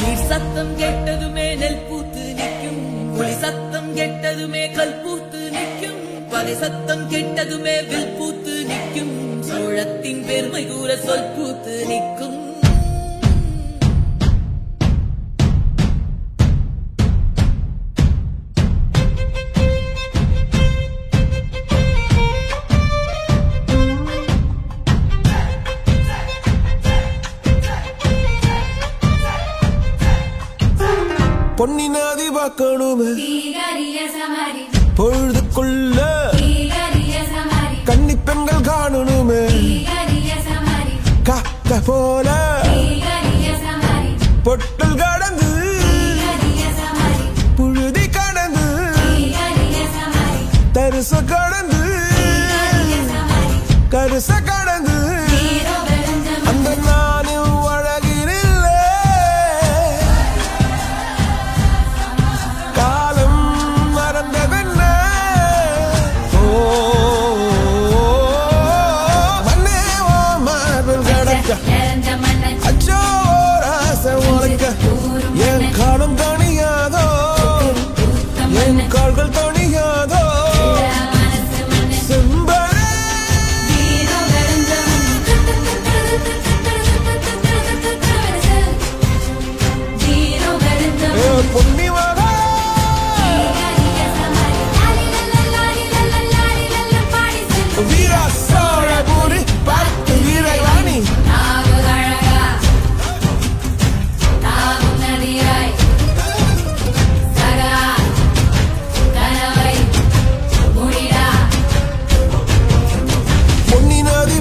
நீர் சத்தம் கெட்டதுமே நெல் பூத்து நிற்கும். குளி சத்தம் கெட்டதுமே கல் பூத்து நிற்கும். பகை சத்தம் கெட்டதுமே வில் பூத்து நிற்கும். சோழத்தின் பெருமை கூற சொல் பூத்து நிற்கும். பொன்னி நதி பார்க்கணுமே பொழுதுக்குள்ள கன்னி பெண்கள் காணணுமே. காத்த போல பொட்டல் கடந்து புழுதி கடந்து தரிச கடந்து கருச கடந்து என் கால்கள்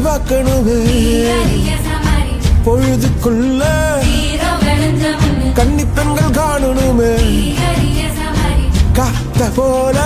பார்க்கணுமே பொழுதுக்குள்ள கன்னிப்பெண்கள் காணணுமே. காத்த போல